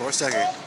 Sports Techie.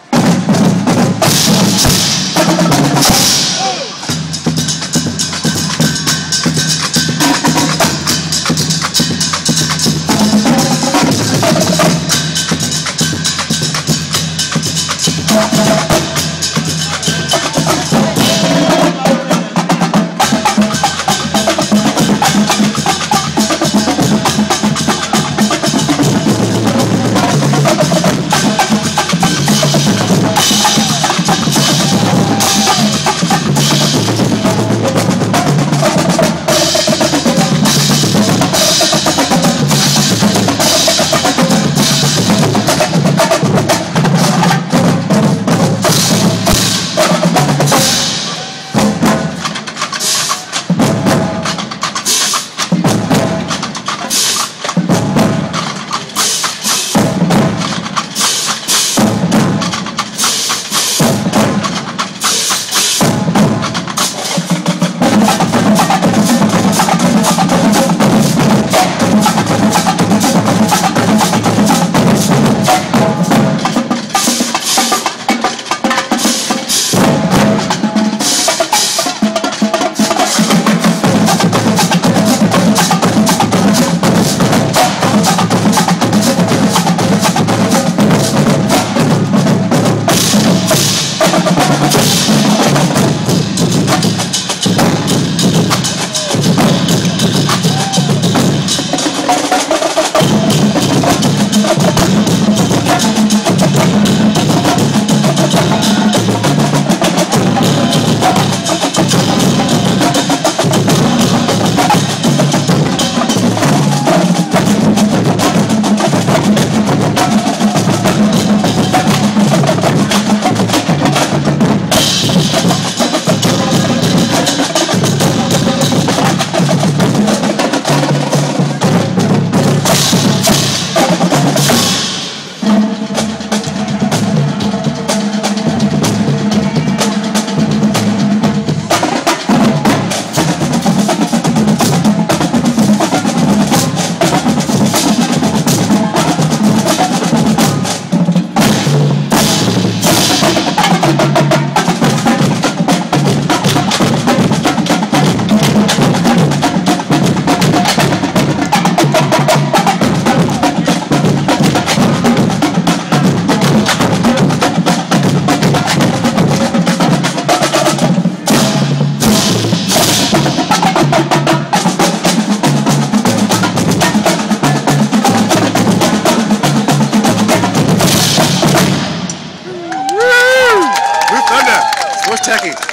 Techie.